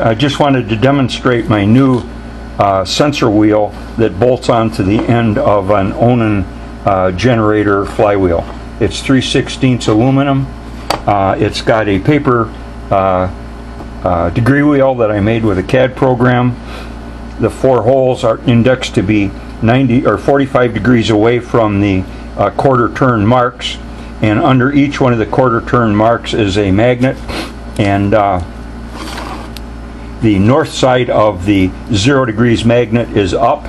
I just wanted to demonstrate my new uh, sensor wheel that bolts onto the end of an Onan uh, generator flywheel. It's 3 16 aluminum. Uh, it's got a paper uh, uh, degree wheel that I made with a CAD program. The four holes are indexed to be 90 or 45 degrees away from the uh, quarter turn marks and under each one of the quarter turn marks is a magnet and uh, the north side of the zero degrees magnet is up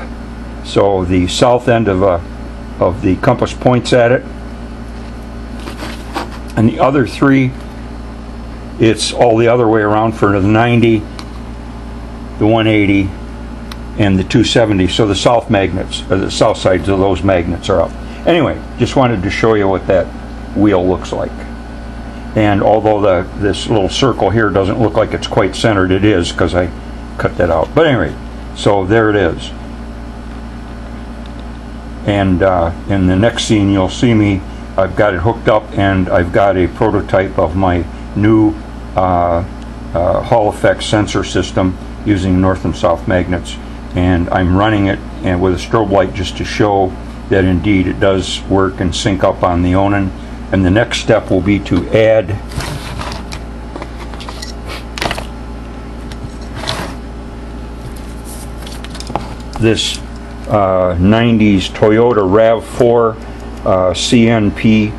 so the south end of, a, of the compass points at it. And the other three it's all the other way around for the 90 the 180 and the 270 so the south magnets or the south sides of those magnets are up. Anyway just wanted to show you what that wheel looks like and although the this little circle here doesn't look like it's quite centered it is because I cut that out. But anyway so there it is. And uh, in the next scene you'll see me I've got it hooked up and I've got a prototype of my new uh, uh, Hall effect sensor system using north and south magnets. And I'm running it and with a strobe light just to show that indeed it does work and sync up on the Onan and the next step will be to add this uh, 90s Toyota RAV4 uh, CNP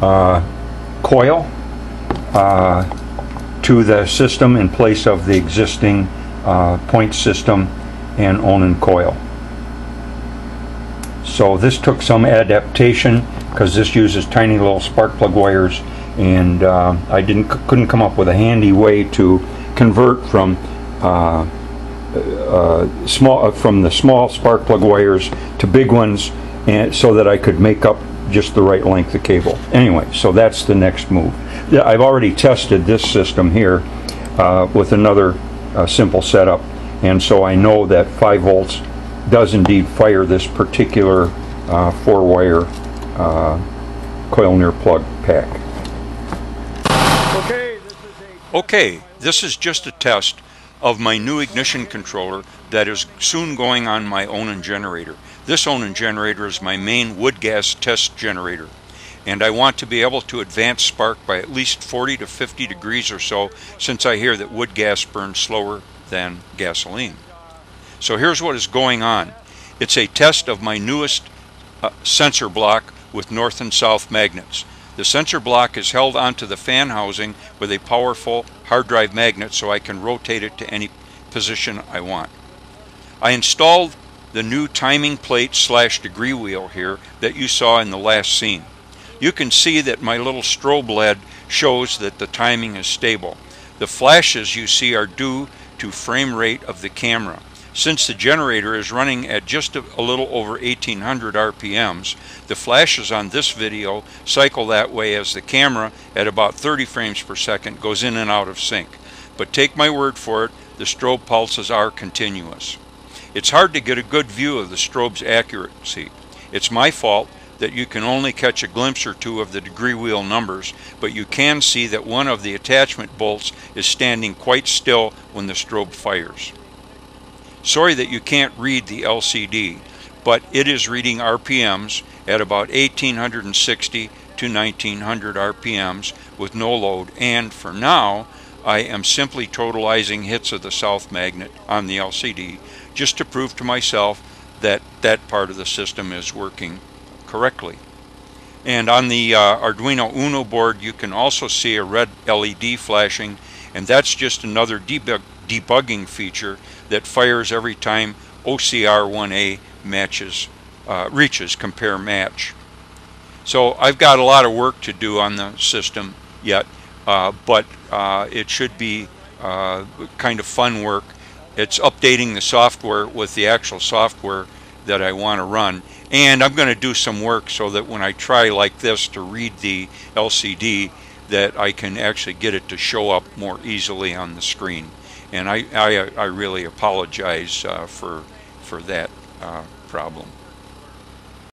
uh, coil uh, to the system in place of the existing uh, point system and Onan coil. So this took some adaptation because this uses tiny little spark plug wires and uh, I didn't couldn't come up with a handy way to convert from uh, uh, small uh, from the small spark plug wires to big ones and so that I could make up just the right length of cable. Anyway, so that's the next move. I've already tested this system here uh, with another uh, simple setup and so I know that 5 volts does indeed fire this particular four wire uh, coil near plug pack. Okay this, okay, this is just a test of my new ignition controller that is soon going on my Onan generator. This Onan generator is my main wood gas test generator and I want to be able to advance spark by at least 40 to 50 degrees or so since I hear that wood gas burns slower than gasoline. So here's what is going on. It's a test of my newest uh, sensor block with north and south magnets. The sensor block is held onto the fan housing with a powerful hard drive magnet so I can rotate it to any position I want. I installed the new timing plate slash degree wheel here that you saw in the last scene. You can see that my little strobe LED shows that the timing is stable. The flashes you see are due to frame rate of the camera. Since the generator is running at just a, little over 1800 RPMs, the flashes on this video cycle that way as the camera at about 30 frames per second goes in and out of sync. But take my word for it, the strobe pulses are continuous. It's hard to get a good view of the strobe's accuracy. It's my fault that you can only catch a glimpse or two of the degree wheel numbers, but you can see that one of the attachment bolts is standing quite still when the strobe fires. Sorry that you can't read the LCD, but it is reading RPMs at about 1860 to 1900 RPMs with no load and for now I am simply totalizing hits of the south magnet on the LCD just to prove to myself that that part of the system is working correctly. And on the uh, Arduino Uno board you can also see a red LED flashing and that's just another debug debugging feature that fires every time OCR1A matches, uh, reaches compare match. So I've got a lot of work to do on the system yet, uh, but uh, it should be uh, kind of fun work. It's updating the software with the actual software that I want to run. And I'm going to do some work so that when I try like this to read the LCD, that I can actually get it to show up more easily on the screen and I, I, I really apologize uh, for, for that uh, problem.